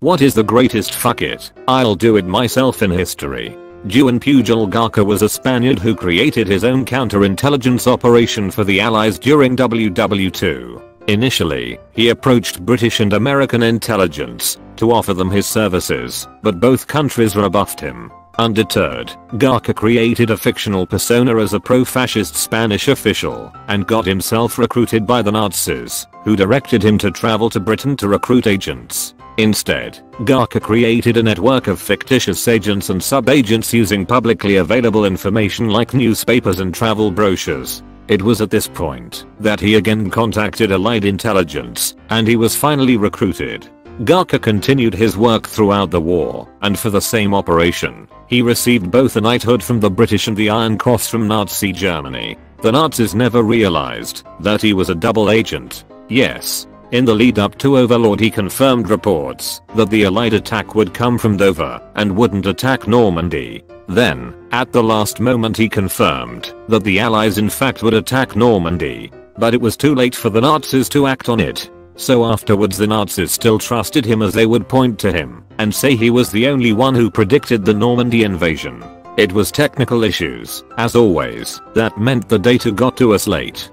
What is the greatest fuck it, I'll do it myself in history? Juan Pujol García was a Spaniard who created his own counterintelligence operation for the Allies during WW2. Initially, he approached British and American intelligence to offer them his services, but both countries rebuffed him. Undeterred, García created a fictional persona as a pro-fascist Spanish official and got himself recruited by the Nazis, who directed him to travel to Britain to recruit agents. Instead, García created a network of fictitious agents and sub-agents using publicly available information like newspapers and travel brochures. It was at this point that he again contacted Allied intelligence, and he was finally recruited. García continued his work throughout the war, and for the same operation, he received both a knighthood from the British and the Iron Cross from Nazi Germany. The Nazis never realized that he was a double agent. Yes. In the lead up to Overlord he confirmed reports that the Allied attack would come from Dover and wouldn't attack Normandy. Then, at the last moment he confirmed that the Allies in fact would attack Normandy. But it was too late for the Nazis to act on it. So afterwards the Nazis still trusted him as they would point to him and say he was the only one who predicted the Normandy invasion. It was technical issues, as always, that meant the data got to us late.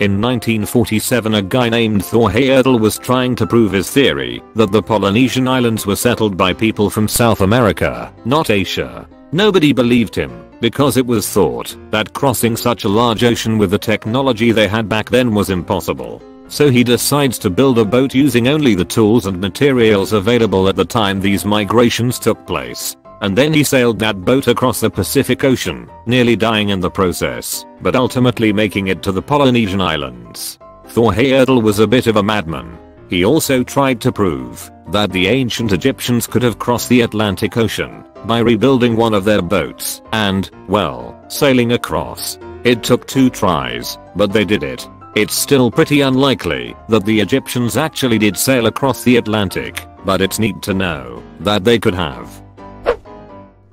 In 1947 a guy named Thor Heyerdahl was trying to prove his theory that the Polynesian islands were settled by people from South America, not Asia. Nobody believed him, because it was thought that crossing such a large ocean with the technology they had back then was impossible. So he decides to build a boat using only the tools and materials available at the time these migrations took place. And then he sailed that boat across the Pacific Ocean, nearly dying in the process, but ultimately making it to the Polynesian Islands. Thor Heyerdahl was a bit of a madman. He also tried to prove that the ancient Egyptians could have crossed the Atlantic Ocean by rebuilding one of their boats and, well, sailing across. It took two tries, but they did it. It's still pretty unlikely that the Egyptians actually did sail across the Atlantic, but it's neat to know that they could have.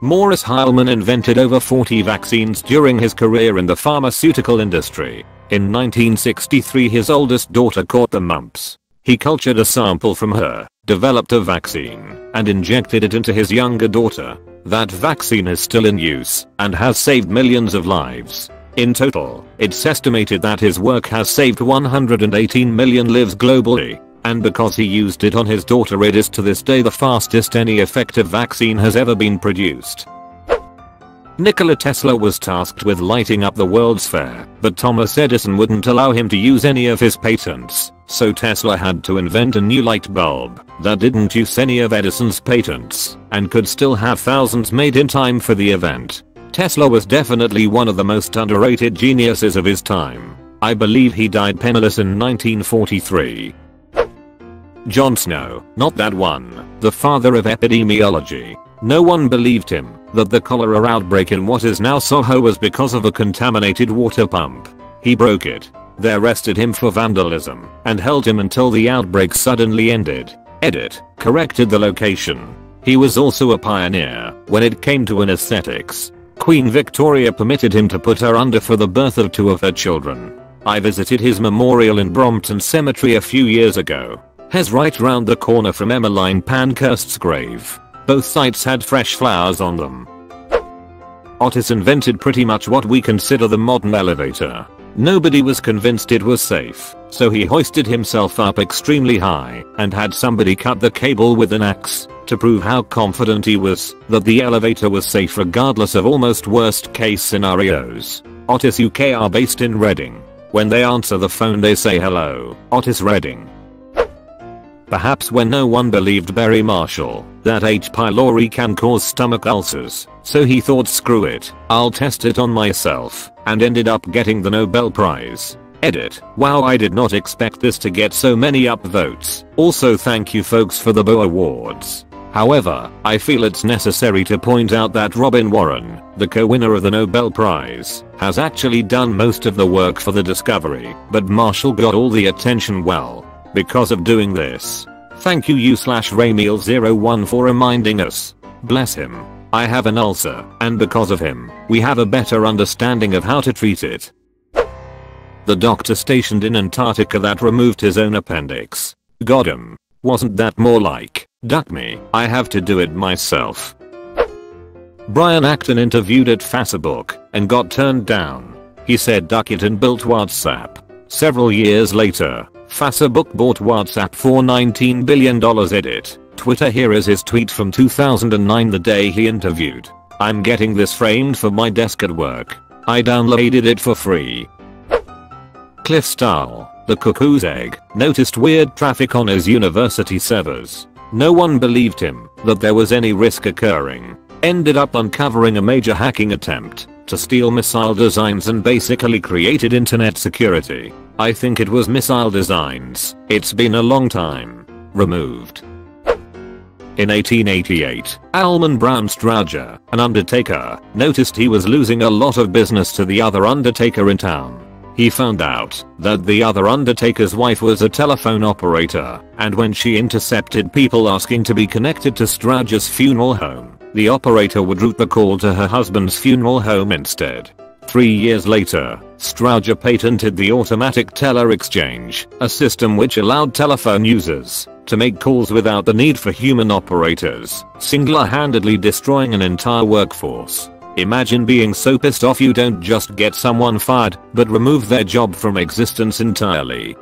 Maurice Hilleman invented over 40 vaccines during his career in the pharmaceutical industry. In 1963 his oldest daughter caught the mumps. He cultured a sample from her, developed a vaccine, and injected it into his younger daughter. That vaccine is still in use and has saved millions of lives. In total, it's estimated that his work has saved 118 million lives globally and because he used it on his daughter it is to this day the fastest any effective vaccine has ever been produced. Nikola Tesla was tasked with lighting up the World's Fair, but Thomas Edison wouldn't allow him to use any of his patents, so Tesla had to invent a new light bulb that didn't use any of Edison's patents and could still have thousands made in time for the event. Tesla was definitely one of the most underrated geniuses of his time. I believe he died penniless in 1943. John Snow, not that one, the father of epidemiology. No one believed him that the cholera outbreak in what is now Soho was because of a contaminated water pump. He broke it. They arrested him for vandalism and held him until the outbreak suddenly ended. Edit, corrected the location. He was also a pioneer when it came to anesthetics. Queen Victoria permitted him to put her under for the birth of two of her children. I visited his memorial in Brompton Cemetery a few years ago has right round the corner from Emmeline Pankhurst's grave. Both sites had fresh flowers on them. Otis invented pretty much what we consider the modern elevator. Nobody was convinced it was safe, so he hoisted himself up extremely high and had somebody cut the cable with an axe to prove how confident he was that the elevator was safe regardless of almost worst case scenarios. Otis UK are based in Reading. When they answer the phone they say hello, Otis Reading. Perhaps when no one believed Barry Marshall that H. pylori can cause stomach ulcers, so he thought screw it, I'll test it on myself, and ended up getting the Nobel Prize. Edit. Wow I did not expect this to get so many upvotes. Also thank you folks for the Bo Awards. However, I feel it's necessary to point out that Robin Warren, the co-winner of the Nobel Prize, has actually done most of the work for the discovery, but Marshall got all the attention well, because of doing this. Thank you you slash Raymeal01 for reminding us. Bless him. I have an ulcer, and because of him, we have a better understanding of how to treat it. The doctor stationed in Antarctica that removed his own appendix. Got him. Wasn't that more like, duck me, I have to do it myself. Brian Acton interviewed at Facebook and got turned down. He said duck it and built WhatsApp. Several years later, Facebook bought WhatsApp for $19 billion edit. Twitter here is his tweet from 2009 the day he interviewed. I'm getting this framed for my desk at work. I downloaded it for free. Cliff Stoll, the cuckoo's egg, noticed weird traffic on his university servers. No one believed him that there was any risk occurring. Ended up uncovering a major hacking attempt to steal missile designs and basically created internet security. I think it was missile designs. It's been a long time. Removed. In 1888, Almon Brown Strowger, an undertaker, noticed he was losing a lot of business to the other undertaker in town. He found out that the other undertaker's wife was a telephone operator, and when she intercepted people asking to be connected to Strowger's funeral home, the operator would route the call to her husband's funeral home instead. Three years later, Strowger patented the automatic teller exchange, a system which allowed telephone users to make calls without the need for human operators, single-handedly destroying an entire workforce. Imagine being so pissed off you don't just get someone fired, but remove their job from existence entirely.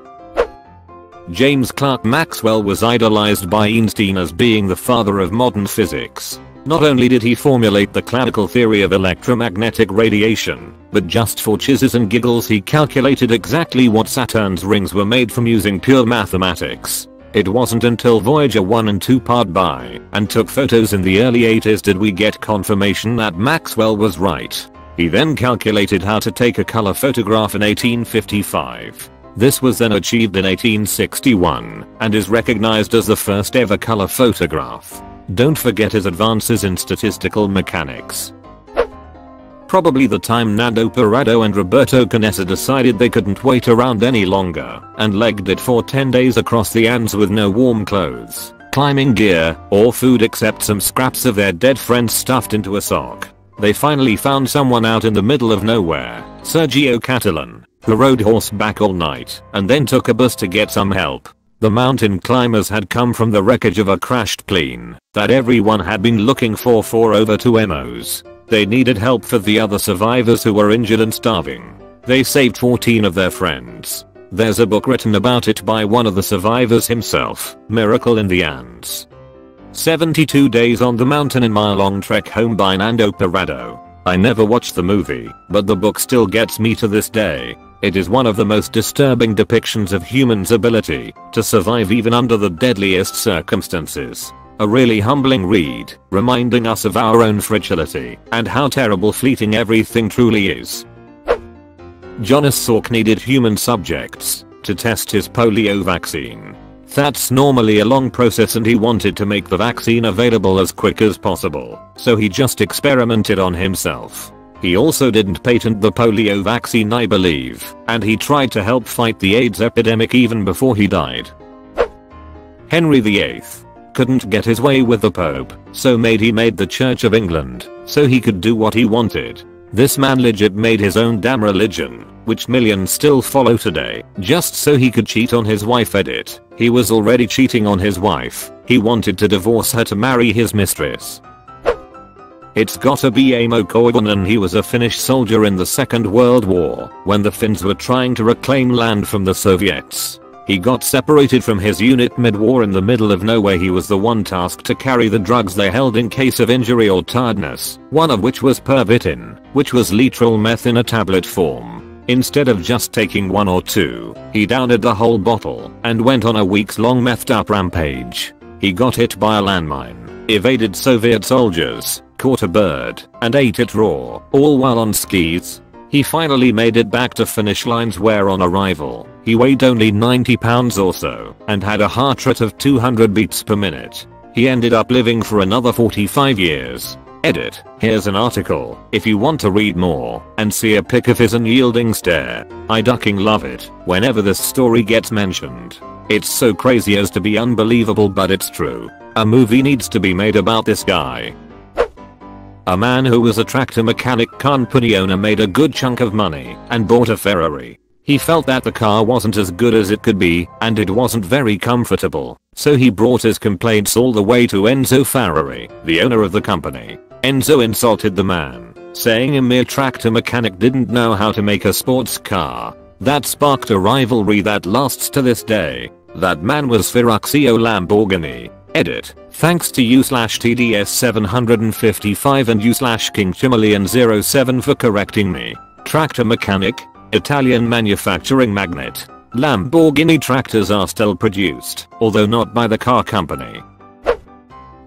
James Clerk Maxwell was idolized by Einstein as being the father of modern physics. Not only did he formulate the classical theory of electromagnetic radiation, but just for chizzes and giggles he calculated exactly what Saturn's rings were made from using pure mathematics. It wasn't until Voyager 1 and 2 passed by and took photos in the early 80s did we get confirmation that Maxwell was right. He then calculated how to take a color photograph in 1855. This was then achieved in 1861 and is recognized as the first ever color photograph. Don't forget his advances in statistical mechanics. Probably the time Nando Parrado and Roberto Canessa decided they couldn't wait around any longer and legged it for 10 days across the Andes with no warm clothes, climbing gear, or food except some scraps of their dead friends stuffed into a sock. They finally found someone out in the middle of nowhere, Sergio Catalan, who rode horseback all night and then took a bus to get some help. The mountain climbers had come from the wreckage of a crashed plane that everyone had been looking for for over two emos. They needed help for the other survivors who were injured and starving. They saved 14 of their friends. There's a book written about it by one of the survivors himself, Miracle in the Andes. 72 days on the mountain and mile long trek home by Nando Parrado. I never watched the movie, but the book still gets me to this day. It is one of the most disturbing depictions of humans' ability to survive even under the deadliest circumstances. A really humbling read, reminding us of our own fragility and how terrible fleeting everything truly is. Jonas Salk needed human subjects to test his polio vaccine. That's normally a long process and he wanted to make the vaccine available as quick as possible, so he just experimented on himself. He also didn't patent the polio vaccine I believe, and he tried to help fight the AIDS epidemic even before he died. Henry VIII couldn't get his way with the Pope, so made he made the Church of England, so he could do what he wanted. This man legit made his own damn religion, which millions still follow today, just so he could cheat on his wife edit. He was already cheating on his wife, he wanted to divorce her to marry his mistress. It's gotta be Aimo Koivunen he was a Finnish soldier in the Second World War, when the Finns were trying to reclaim land from the Soviets. He got separated from his unit mid-war in the middle of nowhere he was the one tasked to carry the drugs they held in case of injury or tiredness, one of which was Pervitin, which was literal meth in a tablet form. Instead of just taking one or two, he downed the whole bottle and went on a weeks long methed up rampage. He got hit by a landmine, evaded Soviet soldiers, caught a bird, and ate it raw, all while on skis. He finally made it back to Finnish lines where on arrival, he weighed only 90 pounds or so and had a heart rate of 200 beats per minute. He ended up living for another 45 years. Edit. Here's an article if you want to read more and see a pic of his unyielding stare. I ducking love it whenever this story gets mentioned. It's so crazy as to be unbelievable but it's true. A movie needs to be made about this guy. A man who was a tractor mechanic company owner made a good chunk of money and bought a Ferrari. He felt that the car wasn't as good as it could be and it wasn't very comfortable, so he brought his complaints all the way to Enzo Ferrari, the owner of the company. Enzo insulted the man, saying a mere tractor mechanic didn't know how to make a sports car. That sparked a rivalry that lasts to this day. That man was Ferruccio Lamborghini. Edit. Thanks to you slash TDS 755 and you slash King Chimalian 07 for correcting me. Tractor mechanic, Italian manufacturing magnet. Lamborghini tractors are still produced, although not by the car company.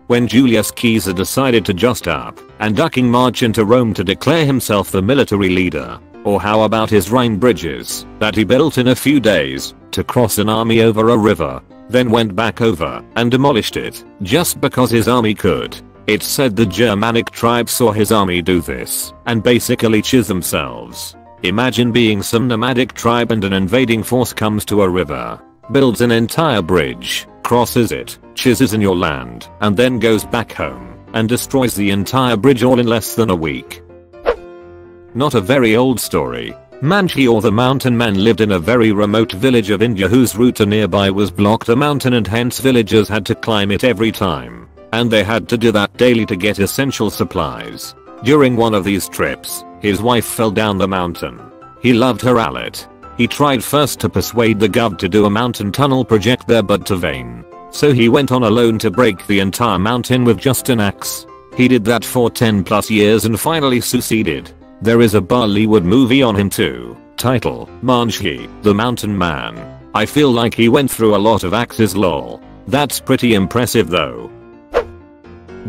When Julius Caesar decided to just up and ducking march into Rome to declare himself the military leader. Or how about his Rhine bridges that he built in a few days to cross an army over a river, then went back over and demolished it just because his army could. It said the Germanic tribes saw his army do this and basically chiz themselves. Imagine being some nomadic tribe and an invading force comes to a river, builds an entire bridge, crosses it, chises in your land, and then goes back home and destroys the entire bridge all in less than a week. Not a very old story. Manjhi or the mountain man lived in a very remote village of India whose route to nearby was blocked a mountain and hence villagers had to climb it every time. And they had to do that daily to get essential supplies. During one of these trips, his wife fell down the mountain. He loved her a lot. He tried first to persuade the gov to do a mountain tunnel project there but to vain. So he went on alone to break the entire mountain with just an axe. He did that for 10 plus years and finally succeeded. There is a Bollywood movie on him too. Title, Manjhi, the Mountain Man. I feel like he went through a lot of axes lol. That's pretty impressive though.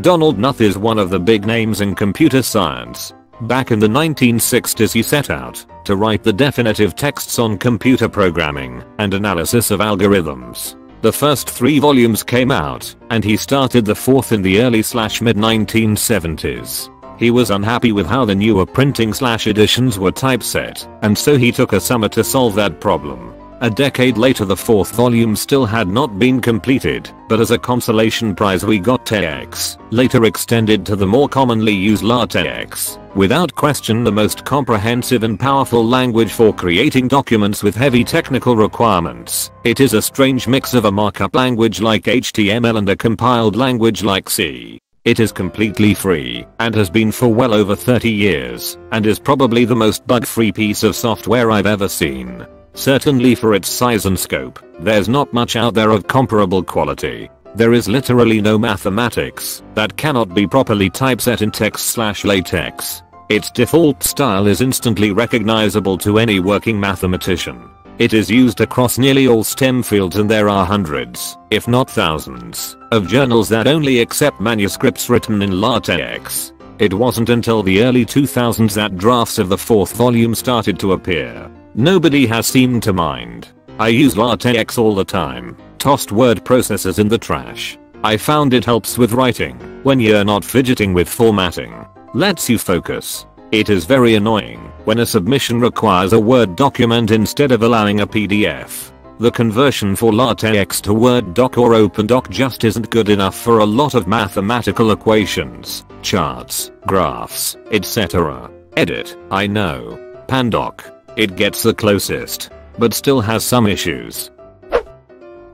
Donald Knuth is one of the big names in computer science. Back in the 1960s he set out to write the definitive texts on computer programming and analysis of algorithms. The first three volumes came out, and he started the fourth in the early slash mid 1970s. He was unhappy with how the newer printing slash editions were typeset, and so he took a summer to solve that problem. A decade later the fourth volume still had not been completed, but as a consolation prize we got TeX, later extended to the more commonly used LaTeX, without question the most comprehensive and powerful language for creating documents with heavy technical requirements. It is a strange mix of a markup language like HTML and a compiled language like C. It is completely free and has been for well over 30 years and is probably the most bug-free piece of software I've ever seen. Certainly for its size and scope, there's not much out there of comparable quality. There is literally no mathematics that cannot be properly typeset in TeX slash LaTeX. Its default style is instantly recognizable to any working mathematician. It is used across nearly all STEM fields and there are hundreds, if not thousands, of journals that only accept manuscripts written in LaTeX. It wasn't until the early 2000s that drafts of the fourth volume started to appear. Nobody has seemed to mind. I use LaTeX all the time, tossed word processors in the trash. I found it helps with writing, when you're not fidgeting with formatting. Lets you focus. It is very annoying when a submission requires a Word document instead of allowing a PDF. The conversion for LaTeX to Word doc or OpenDoc just isn't good enough for a lot of mathematical equations, charts, graphs, etc. Edit, I know. Pandoc. It gets the closest, but still has some issues.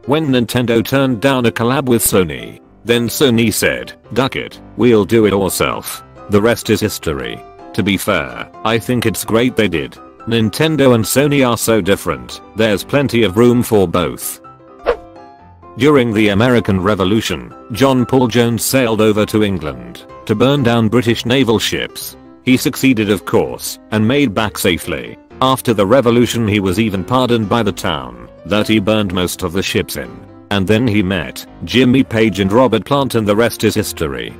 When Nintendo turned down a collab with Sony, then Sony said, duck it, we'll do it ourselves. The rest is history. To be fair, I think it's great they did. Nintendo and Sony are so different, there's plenty of room for both. During the American Revolution, John Paul Jones sailed over to England to burn down British naval ships. He succeeded of course, and made back safely. After the revolution he was even pardoned by the town that he burned most of the ships in. And then he met Jimmy Page and Robert Plant and the rest is history.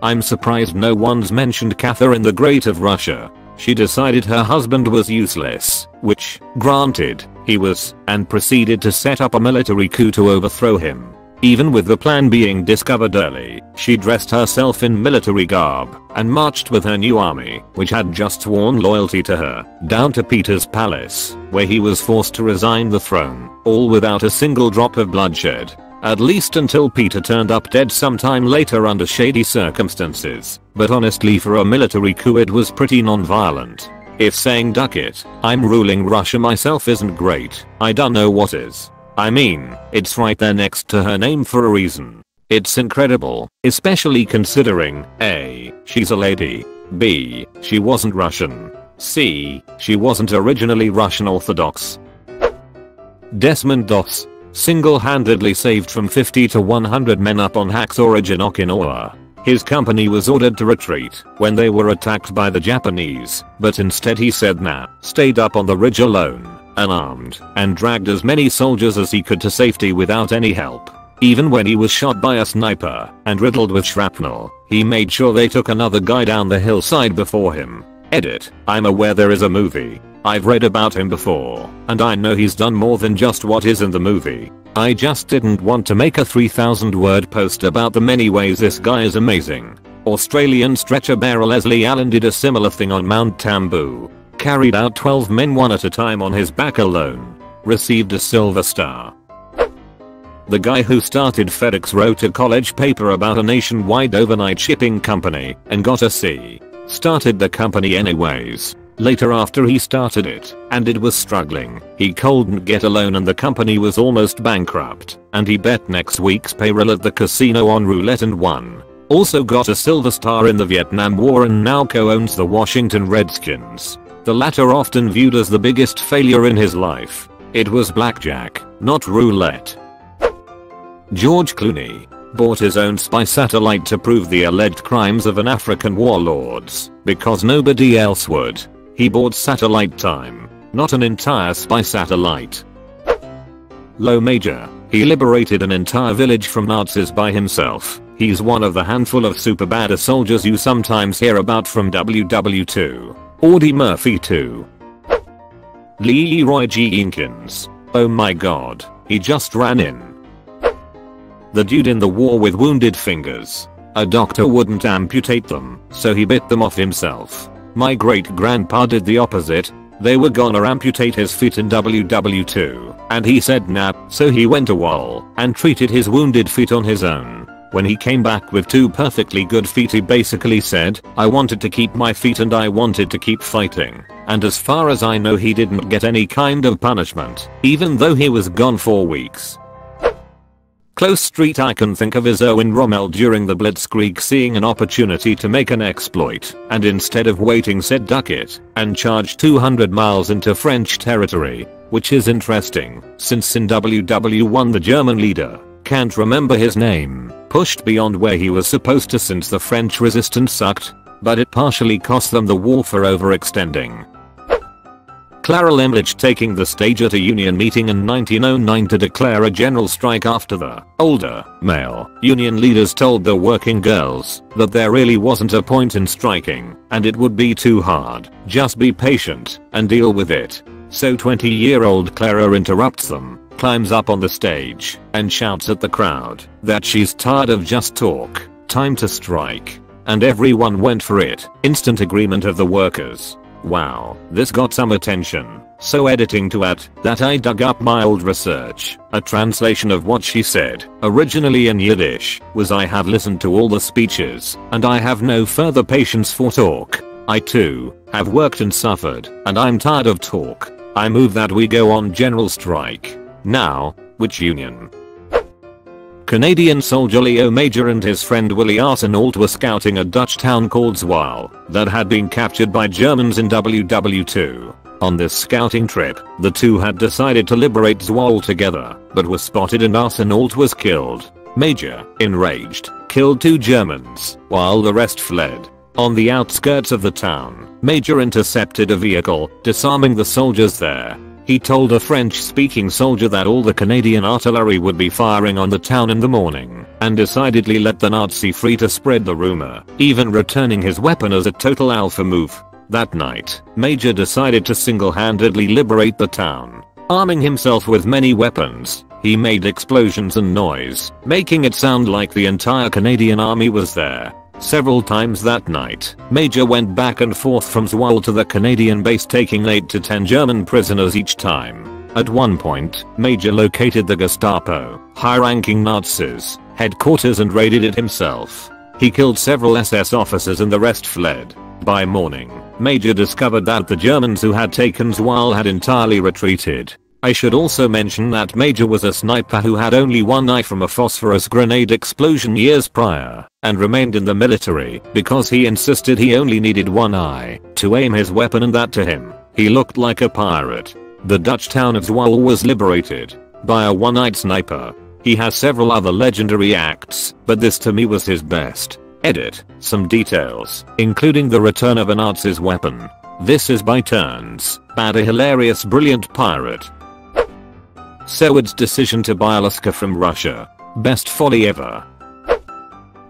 I'm surprised no one's mentioned Catherine the Great of Russia. She decided her husband was useless, which, granted, he was, and proceeded to set up a military coup to overthrow him. Even with the plan being discovered early, she dressed herself in military garb and marched with her new army, which had just sworn loyalty to her, down to Peter's palace, where he was forced to resign the throne, all without a single drop of bloodshed. At least until Peter turned up dead sometime later under shady circumstances, but honestly for a military coup it was pretty non-violent. If saying duck it, I'm ruling Russia myself isn't great, I don't know what is. I mean, it's right there next to her name for a reason. It's incredible, especially considering A. She's a lady. B. She wasn't Russian. C. She wasn't originally Russian Orthodox. Desmond Doss. Single-handedly saved from 50 to 100 men up on Hacksaw Ridge in Okinawa. His company was ordered to retreat when they were attacked by the Japanese, but instead he said nah, stayed up on the ridge alone, unarmed, and dragged as many soldiers as he could to safety without any help. Even when he was shot by a sniper and riddled with shrapnel, he made sure they took another guy down the hillside before him. Edit, I'm aware there is a movie. I've read about him before, and I know he's done more than just what is in the movie. I just didn't want to make a 3000 word post about the many ways this guy is amazing. Australian stretcher bearer Leslie Allen did a similar thing on Mount Tambu. Carried out 12 men one at a time on his back alone. Received a silver star. The guy who started FedEx wrote a college paper about a nationwide overnight shipping company and got a C. Started the company anyways. Later after he started it, and it was struggling, he couldn't get a loan and the company was almost bankrupt, and he bet next week's payroll at the casino on roulette and won. Also got a silver star in the Vietnam War and now co-owns the Washington Redskins. The latter often viewed as the biggest failure in his life. It was blackjack, not roulette. George Clooney bought his own spy satellite to prove the alleged crimes of an African warlords because nobody else would. He bought satellite time, not an entire spy satellite. Leo Major. He liberated an entire village from Nazis by himself. He's one of the handful of super badass soldiers you sometimes hear about from WW2. Audie Murphy too. Leroy G. Jenkins. Oh my god, he just ran in. The dude in the war with wounded fingers. A doctor wouldn't amputate them, so he bit them off himself. My great grandpa did the opposite. They were gonna amputate his feet in WW2, and he said nah, so he went AWOL and treated his wounded feet on his own. When he came back with two perfectly good feet he basically said, I wanted to keep my feet and I wanted to keep fighting. And as far as I know he didn't get any kind of punishment, even though he was gone for weeks. Close street I can think of is Erwin Rommel during the Blitzkrieg seeing an opportunity to make an exploit and instead of waiting said duck it and charged 200 miles into French territory, which is interesting since in WW1 the German leader, can't remember his name, pushed beyond where he was supposed to since the French resistance sucked, but it partially cost them the war for overextending. Clara Lemlich taking the stage at a union meeting in 1909 to declare a general strike after the older male union leaders told the working girls that there really wasn't a point in striking and it would be too hard. Just be patient and deal with it. So 20 year old Clara interrupts them, climbs up on the stage and shouts at the crowd that she's tired of just talk, time to strike. And everyone went for it. Instant agreement of the workers. Wow, this got some attention. So editing to add that I dug up my old research, a translation of what she said, originally in Yiddish, was I have listened to all the speeches, and I have no further patience for talk. I too, have worked and suffered, and I'm tired of talk. I move that we go on general strike. Now, which union? Canadian soldier Leo Major and his friend Willie Arsenault were scouting a Dutch town called Zwolle that had been captured by Germans in WW2. On this scouting trip, the two had decided to liberate Zwolle together, but were spotted and Arsenault was killed. Major, enraged, killed two Germans, while the rest fled. On the outskirts of the town, Major intercepted a vehicle, disarming the soldiers there. He told a French-speaking soldier that all the Canadian artillery would be firing on the town in the morning, and decidedly let the Nazi free to spread the rumor, even returning his weapon as a total alpha move. That night, Major decided to single-handedly liberate the town. Arming himself with many weapons, he made explosions and noise, making it sound like the entire Canadian army was there. Several times that night, Major went back and forth from Zwolle to the Canadian base taking 8 to 10 German prisoners each time. At one point, Major located the Gestapo, high-ranking Nazis, headquarters and raided it himself. He killed several SS officers and the rest fled. By morning, Major discovered that the Germans who had taken Zwolle had entirely retreated. I should also mention that Major was a sniper who had only one eye from a phosphorus grenade explosion years prior and remained in the military because he insisted he only needed one eye to aim his weapon and that to him, he looked like a pirate. The Dutch town of Zwolle was liberated by a one-eyed sniper. He has several other legendary acts, but this to me was his best. Edit. Some details, including the return of a Nazi's weapon. This is by turns, bad a hilarious brilliant pirate. Seward's decision to buy Alaska from Russia. Best folly ever.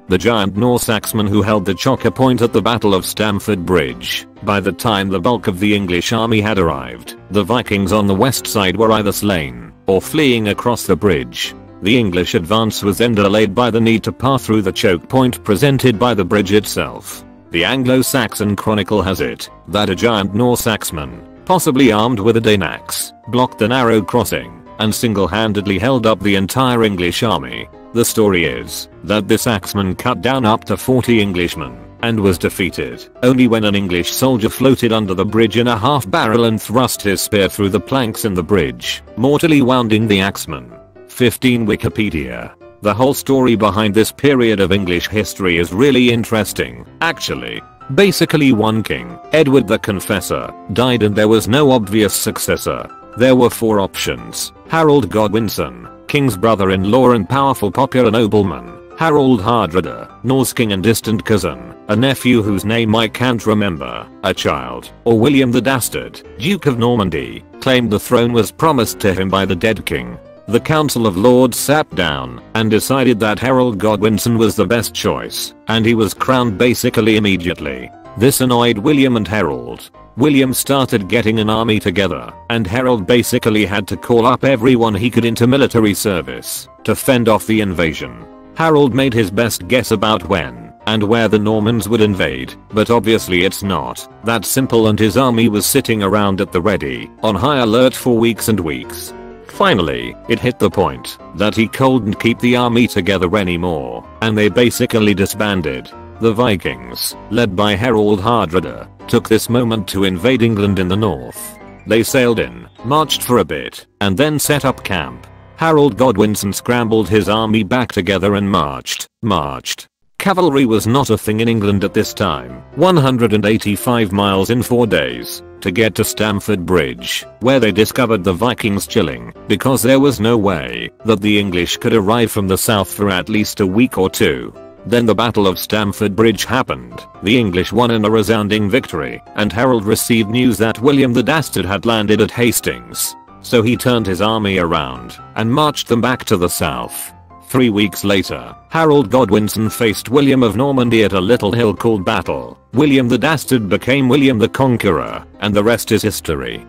The giant Norse axeman who held the choker point at the Battle of Stamford Bridge. By the time the bulk of the English army had arrived, the Vikings on the west side were either slain or fleeing across the bridge. The English advance was then delayed by the need to pass through the choke point presented by the bridge itself. The Anglo-Saxon Chronicle has it that a giant Norse axeman, possibly armed with a Dane axe, blocked the narrow crossing and single-handedly held up the entire English army. The story is that this axeman cut down up to 40 Englishmen and was defeated only when an English soldier floated under the bridge in a half barrel and thrust his spear through the planks in the bridge, mortally wounding the axeman. 15 Wikipedia. The whole story behind this period of English history is really interesting, actually. Basically one king, Edward the Confessor, died and there was no obvious successor. There were four options. Harold Godwinson, king's brother-in-law and powerful popular nobleman. Harold Hardrada, Norse king and distant cousin, a nephew whose name I can't remember, a child, or William the Dastard, Duke of Normandy, claimed the throne was promised to him by the dead king. The Council of Lords sat down and decided that Harold Godwinson was the best choice, and he was crowned basically immediately. This annoyed William and Harold, William started getting an army together, and Harold basically had to call up everyone he could into military service to fend off the invasion. Harold made his best guess about when and where the Normans would invade, but obviously it's not that simple and his army was sitting around at the ready, on high alert for weeks and weeks. Finally, it hit the point that he couldn't keep the army together anymore, and they basically disbanded. The Vikings, led by Harold Hardrada, took this moment to invade England in the north. They sailed in, marched for a bit, and then set up camp. Harold Godwinson scrambled his army back together and marched, marched. Cavalry was not a thing in England at this time. 185 miles in 4 days to get to Stamford Bridge, where they discovered the Vikings chilling because there was no way that the English could arrive from the south for at least a week or two. Then the Battle of Stamford Bridge happened. The English won in a resounding victory, and Harold received news that William the Dastard had landed at Hastings. So he turned his army around and marched them back to the south. Three weeks later, Harold Godwinson faced William of Normandy at a little hill called Battle. William the Dastard became William the Conqueror, and the rest is history.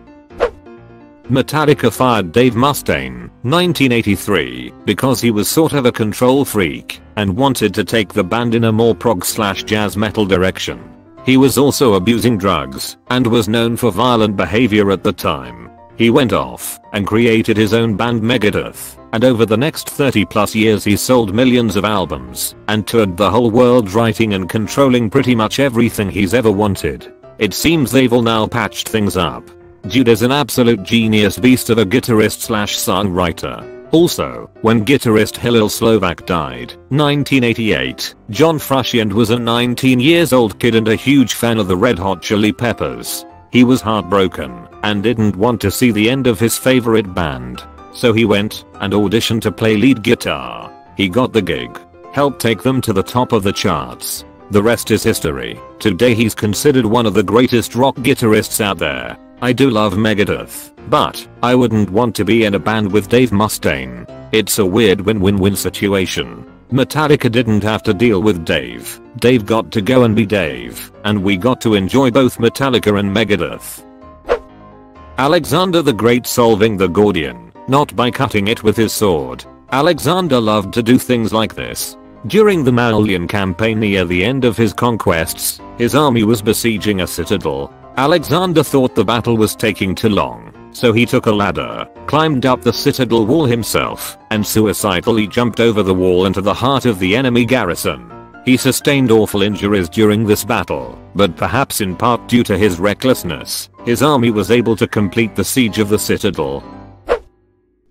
Metallica fired Dave Mustaine, 1983, because he was sort of a control freak and wanted to take the band in a more prog slash jazz metal direction. He was also abusing drugs and was known for violent behavior at the time. He went off and created his own band Megadeth, and over the next 30 plus years he sold millions of albums and toured the whole world writing and controlling pretty much everything he's ever wanted. It seems they've all now patched things up Jude is an absolute genius beast of a guitarist slash songwriter. Also, when guitarist Hillel Slovak died, 1988, John Frusciante was a 19 years old kid and a huge fan of the Red Hot Chili Peppers. He was heartbroken and didn't want to see the end of his favorite band. So he went and auditioned to play lead guitar. He got the gig, helped take them to the top of the charts. The rest is history. Today he's considered one of the greatest rock guitarists out there. I do love Megadeth, but I wouldn't want to be in a band with Dave Mustaine. It's a weird win-win-win situation. Metallica didn't have to deal with Dave. Dave got to go and be Dave, and we got to enjoy both Metallica and Megadeth. Alexander the Great solving the Gordian, knot by cutting it with his sword. Alexander loved to do things like this. During the Malian campaign near the end of his conquests, his army was besieging a citadel Alexander thought the battle was taking too long, so he took a ladder, climbed up the citadel wall himself, and suicidally jumped over the wall into the heart of the enemy garrison. He sustained awful injuries during this battle, but perhaps in part due to his recklessness, his army was able to complete the siege of the citadel.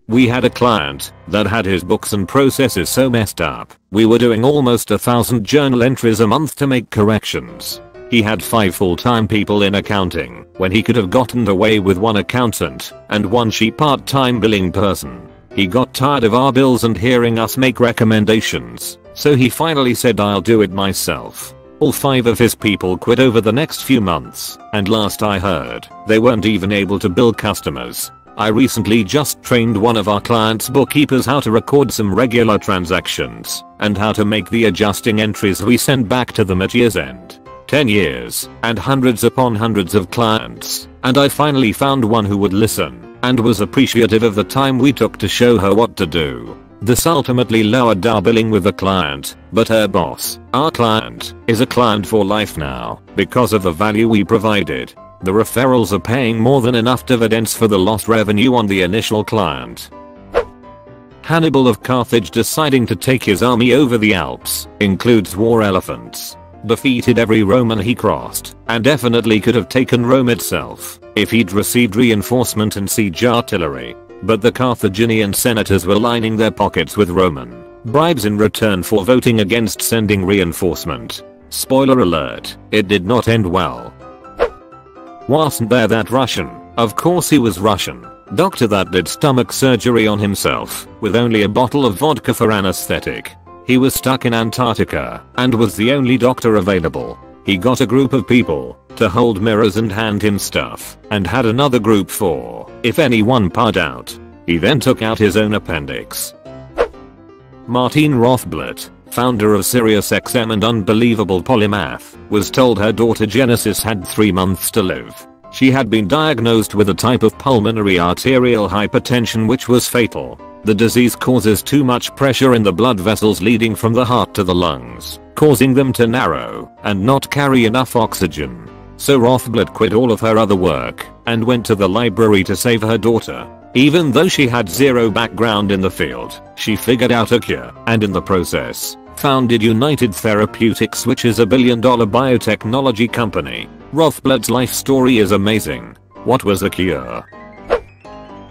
We had a client that had his books and processes so messed up, we were doing almost a thousand journal entries a month to make corrections. He had 5 full-time people in accounting, when he could have gotten away with one accountant and one cheap part-time billing person. He got tired of our bills and hearing us make recommendations, so he finally said I'll do it myself. All five of his people quit over the next few months, and last I heard, they weren't even able to bill customers. I recently just trained one of our clients bookkeepers how to record some regular transactions, and how to make the adjusting entries we send back to them at year's end. 10 years, and hundreds upon hundreds of clients, and I finally found one who would listen, and was appreciative of the time we took to show her what to do. This ultimately lowered our billing with the client, but her boss, our client, is a client for life now, because of the value we provided. The referrals are paying more than enough dividends for the lost revenue on the initial client. Hannibal of Carthage deciding to take his army over the Alps includes war elephants, defeated every Roman he crossed, and definitely could have taken Rome itself if he'd received reinforcement and siege artillery. But the Carthaginian senators were lining their pockets with Roman bribes in return for voting against sending reinforcement. Spoiler alert, it did not end well. Wasn't there that Russian? Of course he was Russian. Doctor that did stomach surgery on himself with only a bottle of vodka for anesthetic. He was stuck in Antarctica and was the only doctor available. He got a group of people to hold mirrors and hand him stuff and had another group for if anyone passed out. He then took out his own appendix. Martine Rothblatt, founder of SiriusXM and unbelievable polymath, was told her daughter Genesis had 3 months to live. She had been diagnosed with a type of pulmonary arterial hypertension which was fatal. The disease causes too much pressure in the blood vessels leading from the heart to the lungs, causing them to narrow and not carry enough oxygen. So Rothblatt quit all of her other work and went to the library to save her daughter. Even though she had zero background in the field, she figured out a cure and in the process, founded United Therapeutics which is a billion dollar biotechnology company. Rothblatt's life story is amazing. What was the cure?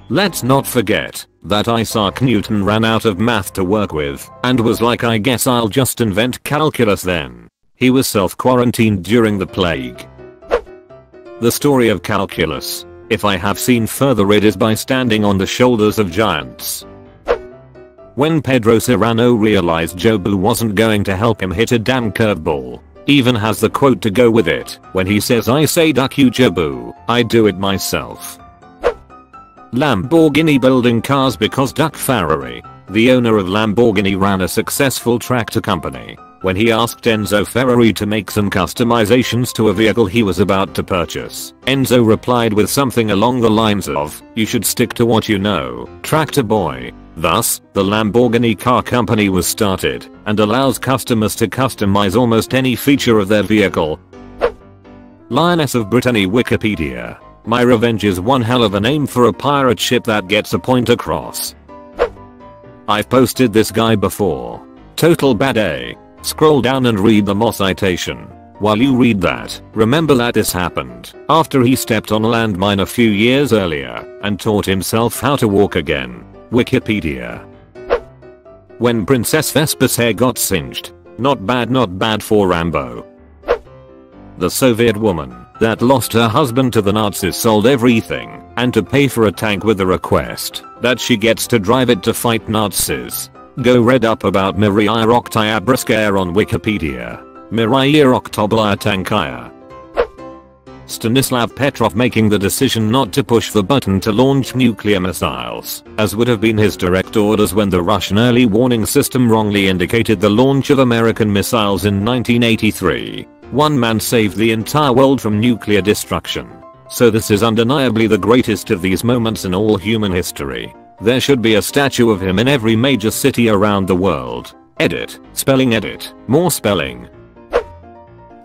Let's not forget that Isaac Newton ran out of math to work with and was like I guess I'll just invent calculus then. He was self-quarantined during the plague. The story of calculus, if I have seen further it is by standing on the shoulders of giants. When Pedro Cerrano realized Jobu wasn't going to help him hit a damn curveball, even has the quote to go with it when he says I say duck you Jobu, I do it myself. Lamborghini building cars because Duck Ferrari, the owner of Lamborghini ran a successful tractor company. When he asked Enzo Ferrari to make some customizations to a vehicle he was about to purchase, Enzo replied with something along the lines of, you should stick to what you know, tractor boy. Thus, the Lamborghini car company was started and allows customers to customize almost any feature of their vehicle. Lioness of Brittany Wikipedia my revenge is one hell of a name for a pirate ship that gets a point across. I've posted this guy before. Total bad A. Scroll down and read the more citation. While you read that, remember that this happened after he stepped on a landmine a few years earlier and taught himself how to walk again. Wikipedia. When Princess Vespa's hair got singed. Not bad not bad for Rambo. The Soviet woman that lost her husband to the Nazis sold everything and to pay for a tank with the request that she gets to drive it to fight Nazis. Go read up about Mariya Oktyabrskaya on Wikipedia. Mirai Oktoblaya Tankaya. Stanislav Petrov making the decision not to push the button to launch nuclear missiles, as would have been his direct orders when the Russian early warning system wrongly indicated the launch of American missiles in 1983. One man saved the entire world from nuclear destruction. So this is undeniably the greatest of these moments in all human history. There should be a statue of him in every major city around the world. Edit. Spelling edit. More spelling.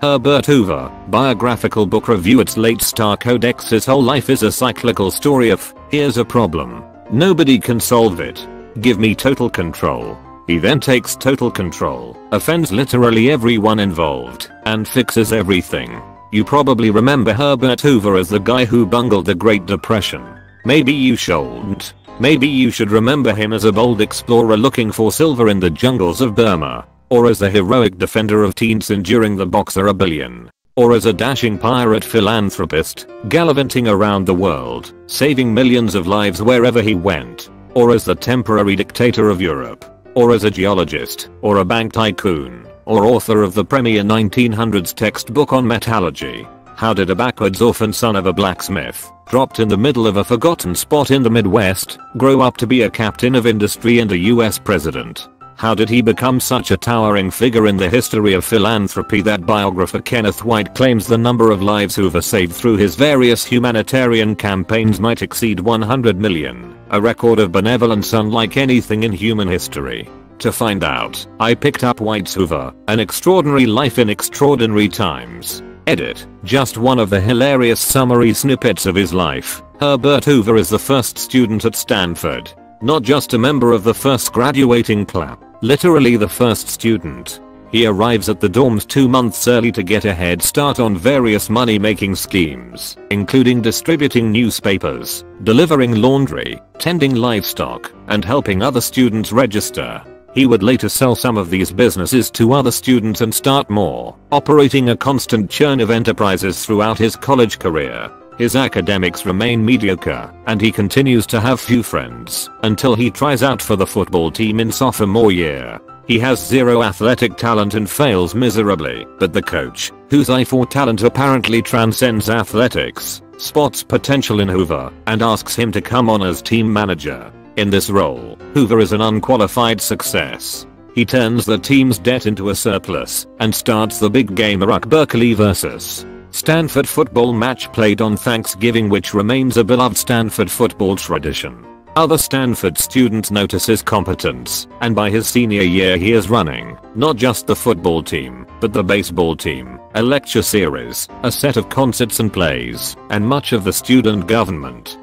Herbert Hoover, biographical book review Its late star codex His whole life is a cyclical story of, here's a problem. Nobody can solve it. Give me total control. He then takes total control, offends literally everyone involved, and fixes everything. You probably remember Herbert Hoover as the guy who bungled the Great Depression. Maybe you shouldn't. Maybe you should remember him as a bold explorer looking for silver in the jungles of Burma, or as the heroic defender of Tientsin during the Boxer Rebellion, or as a dashing pirate philanthropist, gallivanting around the world, saving millions of lives wherever he went, or as the temporary dictator of Europe, or as a geologist, or a bank tycoon, or author of the premier 1900s textbook on metallurgy. How did a backwards orphan son of a blacksmith, dropped in the middle of a forgotten spot in the Midwest, grow up to be a captain of industry and a US president? How did he become such a towering figure in the history of philanthropy that biographer Kenneth Whyte claims the number of lives Hoover saved through his various humanitarian campaigns might exceed 100 million, a record of benevolence unlike anything in human history. To find out, I picked up Whyte's Hoover, An Extraordinary Life in Extraordinary Times. Edit, just one of the hilarious summary snippets of his life. Herbert Hoover is the first student at Stanford. Not just a member of the first graduating class, literally the first student. He arrives at the dorms two months early to get a head start on various money making schemes, including distributing newspapers, delivering laundry, tending livestock, and helping other students register. He would later sell some of these businesses to other students and start more, operating a constant churn of enterprises throughout his college career. His academics remain mediocre, and he continues to have few friends until he tries out for the football team in sophomore year. He has zero athletic talent and fails miserably, but the coach, whose eye for talent apparently transcends athletics, spots potential in Hoover and asks him to come on as team manager. In this role, Hoover is an unqualified success. He turns the team's debt into a surplus and starts the big game Iraq Berkeley vs. Stanford football match played on Thanksgiving which remains a beloved Stanford football tradition. Other Stanford students notice his competence, and by his senior year he is running, not just the football team, but the baseball team, a lecture series, a set of concerts and plays, and much of the student government.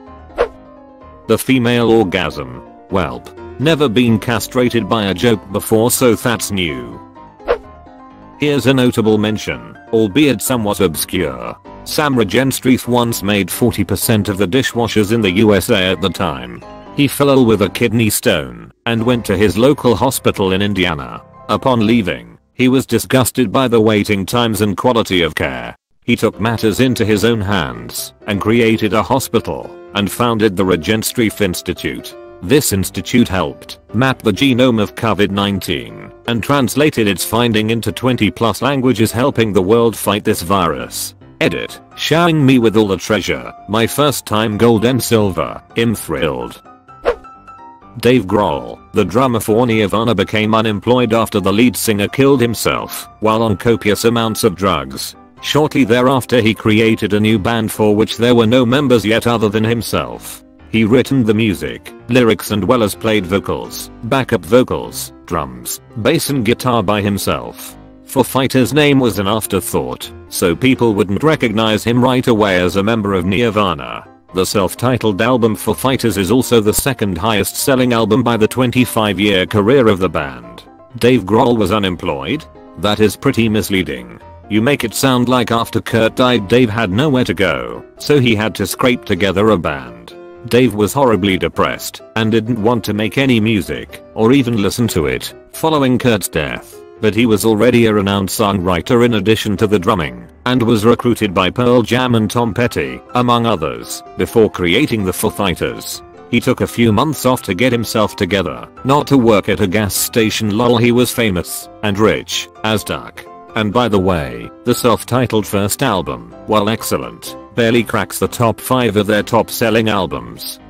The female orgasm. Welp. Never been castrated by a joke before so that's new. Here's a notable mention, albeit somewhat obscure. Samra Regenstrief once made 40% of the dishwashers in the USA at the time. He fell ill with a kidney stone and went to his local hospital in Indiana. Upon leaving, he was disgusted by the waiting times and quality of care. He took matters into his own hands and created a hospital and founded the Regenstrief Institute. This institute helped map the genome of COVID-19 and translated its finding into 20 plus languages helping the world fight this virus. Edit, showering me with all the treasure, my first time gold and silver, I'm thrilled. Dave Grohl, the drummer for Nirvana became unemployed after the lead singer killed himself while on copious amounts of drugs. Shortly thereafter he created a new band for which there were no members yet other than himself. He written the music, lyrics and well as played vocals, backup vocals, drums, bass and guitar by himself. Foo Fighters name was an afterthought, so people wouldn't recognize him right away as a member of Nirvana. The self-titled album Foo Fighters is also the second highest selling album by the 25 year career of the band. Dave Grohl was unemployed? That is pretty misleading. You make it sound like after Kurt died Dave had nowhere to go, so he had to scrape together a band. Dave was horribly depressed and didn't want to make any music or even listen to it following Kurt's death. But he was already a renowned songwriter in addition to the drumming and was recruited by Pearl Jam and Tom Petty, among others, before creating the Foo Fighters. He took a few months off to get himself together, not to work at a gas station lol he was famous and rich as duck. And by the way, the self-titled first album, while excellent, barely cracks the top 5 of their top selling albums.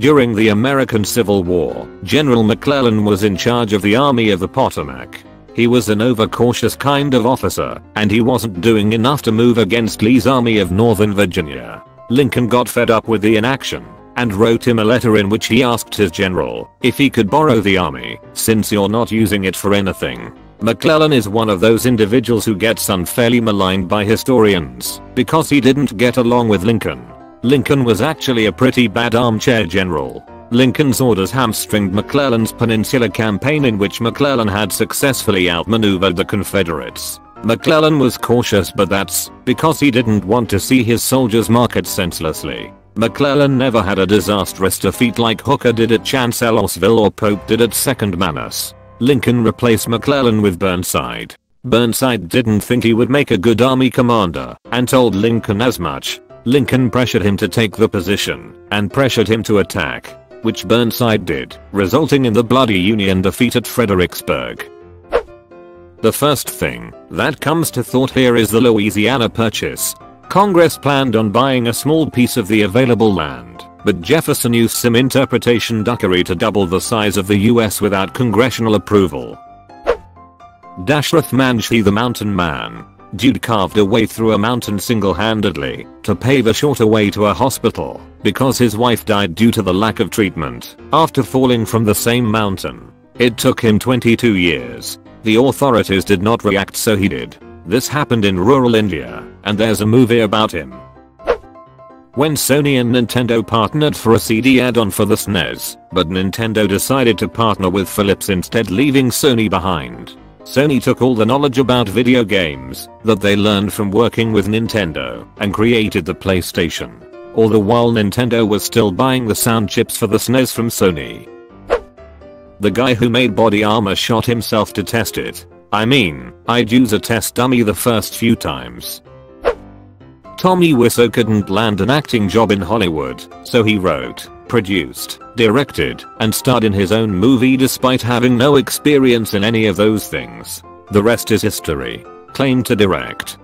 During the American Civil War, General McClellan was in charge of the Army of the Potomac. He was an overcautious kind of officer, and he wasn't doing enough to move against Lee's Army of Northern Virginia. Lincoln got fed up with the inaction and wrote him a letter in which he asked his general if he could borrow the army, since you're not using it for anything. McClellan is one of those individuals who gets unfairly maligned by historians because he didn't get along with Lincoln. Lincoln was actually a pretty bad armchair general. Lincoln's orders hamstringed McClellan's Peninsula campaign in which McClellan had successfully outmaneuvered the Confederates. McClellan was cautious but that's because he didn't want to see his soldiers market senselessly. McClellan never had a disastrous defeat like Hooker did at Chancellorsville or Pope did at Second Manassas. Lincoln replaced McClellan with Burnside. Burnside didn't think he would make a good army commander and told Lincoln as much. Lincoln pressured him to take the position and pressured him to attack, which Burnside did, resulting in the bloody Union defeat at Fredericksburg. The first thing that comes to thought here is the Louisiana Purchase. Congress planned on buying a small piece of the available land, but Jefferson used some interpretation duckery to double the size of the US without congressional approval. Dashrath Manjhi the Mountain Man. Dude carved a way through a mountain single-handedly to pave a shorter way to a hospital because his wife died due to the lack of treatment after falling from the same mountain. It took him 22 years the authorities did not react so he did. This happened in rural India, and there's a movie about him. When Sony and Nintendo partnered for a CD add-on for the SNES, but Nintendo decided to partner with Philips instead leaving Sony behind. Sony took all the knowledge about video games that they learned from working with Nintendo and created the PlayStation. All the while Nintendo was still buying the sound chips for the SNES from Sony. The guy who made body armor shot himself to test it. I mean, I'd use a test dummy the first few times. Tommy Wiseau couldn't land an acting job in Hollywood, so he wrote, produced, directed, and starred in his own movie despite having no experience in any of those things. The rest is history. Claim to direct.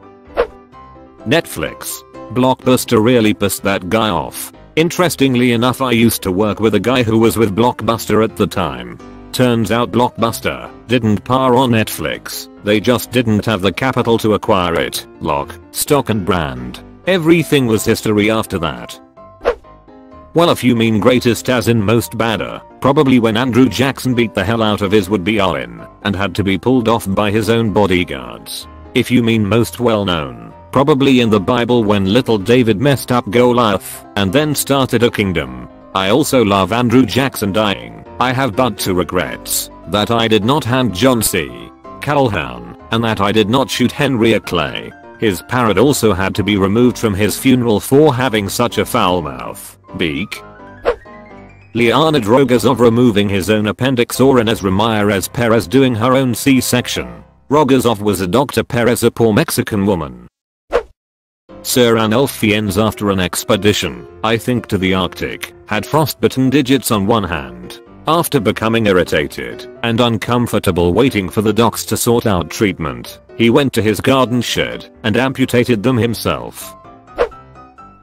Netflix. Blockbuster really pissed that guy off. Interestingly enough I used to work with a guy who was with Blockbuster at the time. Turns out Blockbuster didn't power on Netflix, they just didn't have the capital to acquire it, lock, stock and brand. Everything was history after that. Well if you mean greatest as in most badder, probably when Andrew Jackson beat the hell out of his would-be Owen and had to be pulled off by his own bodyguards. If you mean most well known, Probably in the Bible when little David messed up Goliath and then started a kingdom. I also love Andrew Jackson dying. I have but two regrets. That I did not hand John C. Calhoun and that I did not shoot Henry Clay. His parrot also had to be removed from his funeral for having such a foul mouth. Beak. Leonid Rogozov removing his own appendix or Inez Ramirez Perez doing her own C-section. Rogozov was a Dr. Perez a poor Mexican woman Sir Ranulph after an expedition, I think to the Arctic, had frostbitten digits on one hand. After becoming irritated and uncomfortable waiting for the docs to sort out treatment, he went to his garden shed and amputated them himself.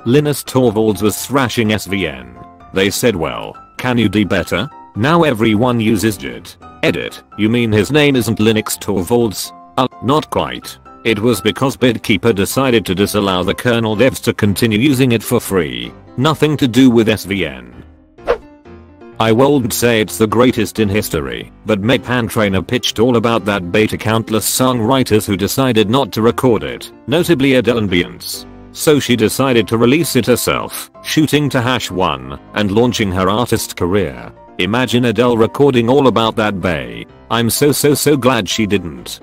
Linus Torvalds was thrashing SVN. They said well, can you do better? Now everyone uses Git. Edit, you mean his name isn't Linux Torvalds? Uh, not quite. It was because BitKeeper decided to disallow the kernel devs to continue using it for free. Nothing to do with SVN. I won't say it's the greatest in history, but Meg Trainor pitched all about that beta countless songwriters who decided not to record it, notably Adele Beyonce. So she decided to release it herself, shooting to hash 1 and launching her artist career. Imagine Adele recording all about that bay. I'm so so so glad she didn't.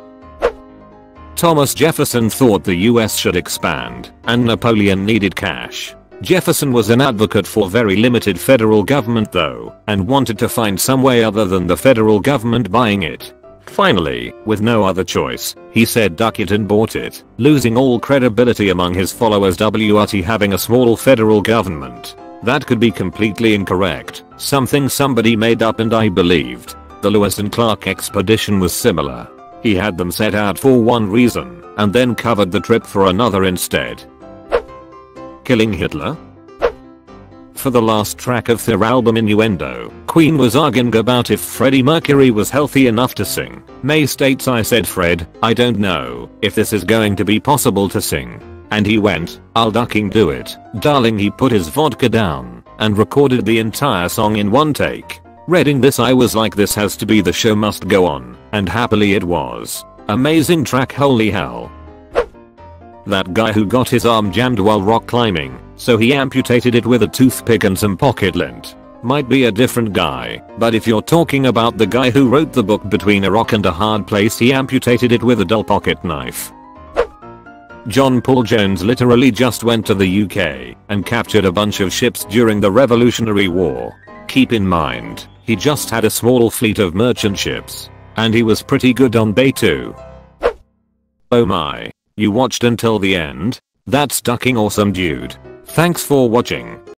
Thomas Jefferson thought the US should expand, and Napoleon needed cash. Jefferson was an advocate for very limited federal government though, and wanted to find some way other than the federal government buying it. Finally, with no other choice, he said duck it and bought it, losing all credibility among his followers WRT having a small federal government. That could be completely incorrect, something somebody made up and I believed. The Lewis and Clark expedition was similar. He had them set out for one reason, and then covered the trip for another instead. Killing Hitler? For the last track of their album Innuendo, Queen was arguing about if Freddie Mercury was healthy enough to sing. May states I said Fred, I don't know if this is going to be possible to sing. And he went, I'll ducking do it. Darling he put his vodka down and recorded the entire song in one take. Reading this I was like this has to be the show must go on, and happily it was. Amazing track holy hell. That guy who got his arm jammed while rock climbing, so he amputated it with a toothpick and some pocket lint. might be a different guy, but if you're talking about the guy who wrote the book Between a Rock and a Hard Place he amputated it with a dull pocket knife. John Paul Jones literally just went to the UK and captured a bunch of ships during the Revolutionary War. Keep in mind, he just had a small fleet of merchant ships. And he was pretty good on Bay too. Oh my. You watched until the end? That's ducking awesome dude. Thanks for watching.